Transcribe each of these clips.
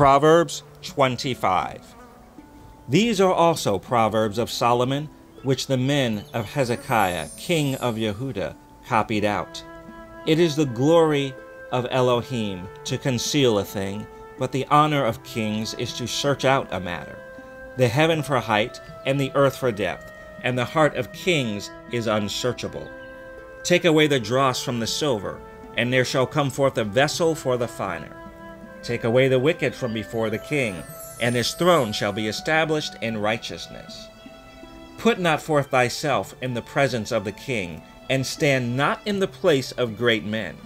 Proverbs 25. These are also proverbs of Solomon, which the men of Hezekiah, king of Yehudah, copied out. It is the glory of Elohim to conceal a thing, but the honor of kings is to search out a matter. The heaven for height, and the earth for depth, and the heart of kings is unsearchable. Take away the dross from the silver, and there shall come forth a vessel for the finer. Take away the wicked from before the king, and his throne shall be established in righteousness. Put not forth thyself in the presence of the king, and stand not in the place of great men.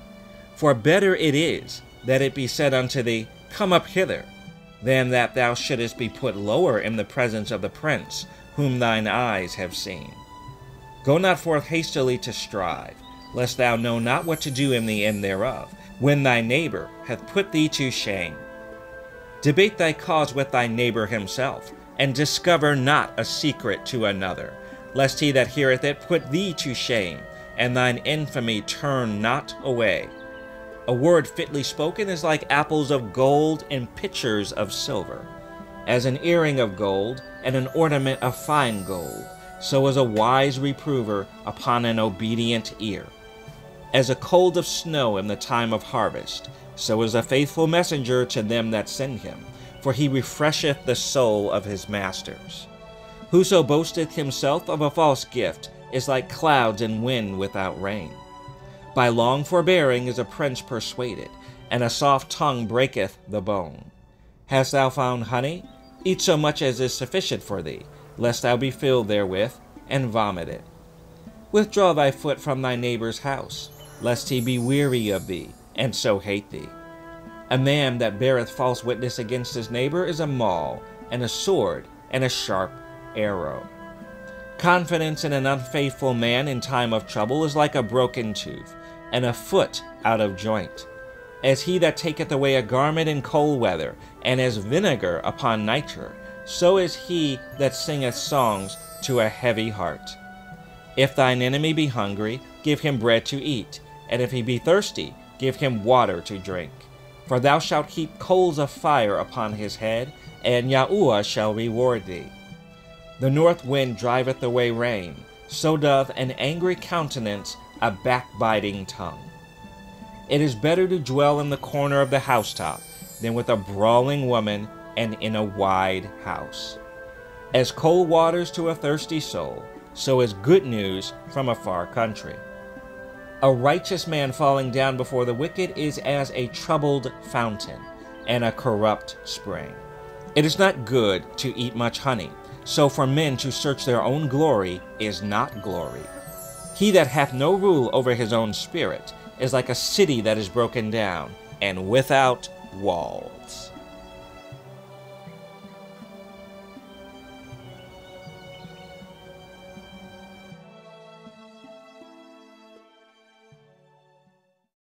For better it is that it be said unto thee, Come up hither, than that thou shouldest be put lower in the presence of the prince, whom thine eyes have seen. Go not forth hastily to strive, lest thou know not what to do in the end thereof, when thy neighbor hath put thee to shame. Debate thy cause with thy neighbor himself, and discover not a secret to another, lest he that heareth it put thee to shame, and thine infamy turn not away. A word fitly spoken is like apples of gold in pitchers of silver. As an earring of gold and an ornament of fine gold, so is a wise reprover upon an obedient ear. As a cold of snow in the time of harvest, so is a faithful messenger to them that send him, for he refresheth the soul of his masters. Whoso boasteth himself of a false gift is like clouds and wind without rain. By long forbearing is a prince persuaded, and a soft tongue breaketh the bone. Hast thou found honey? Eat so much as is sufficient for thee, lest thou be filled therewith, and vomit it. Withdraw thy foot from thy neighbor's house, lest he be weary of thee, and so hate thee. A man that beareth false witness against his neighbor is a maul, and a sword, and a sharp arrow. Confidence in an unfaithful man in time of trouble is like a broken tooth, and a foot out of joint. As he that taketh away a garment in cold weather, and as vinegar upon nitre, so is he that singeth songs to a heavy heart. If thine enemy be hungry, give him bread to eat, and if he be thirsty, give him water to drink. For thou shalt heap coals of fire upon his head, and Yahuwah shall reward thee. The north wind driveth away rain, so doth an angry countenance a backbiting tongue. It is better to dwell in the corner of the housetop than with a brawling woman and in a wide house. As cold waters to a thirsty soul, so is good news from a far country. A righteous man falling down before the wicked is as a troubled fountain and a corrupt spring. It is not good to eat much honey, so for men to search their own glory is not glory. He that hath no rule over his own spirit is like a city that is broken down and without walls.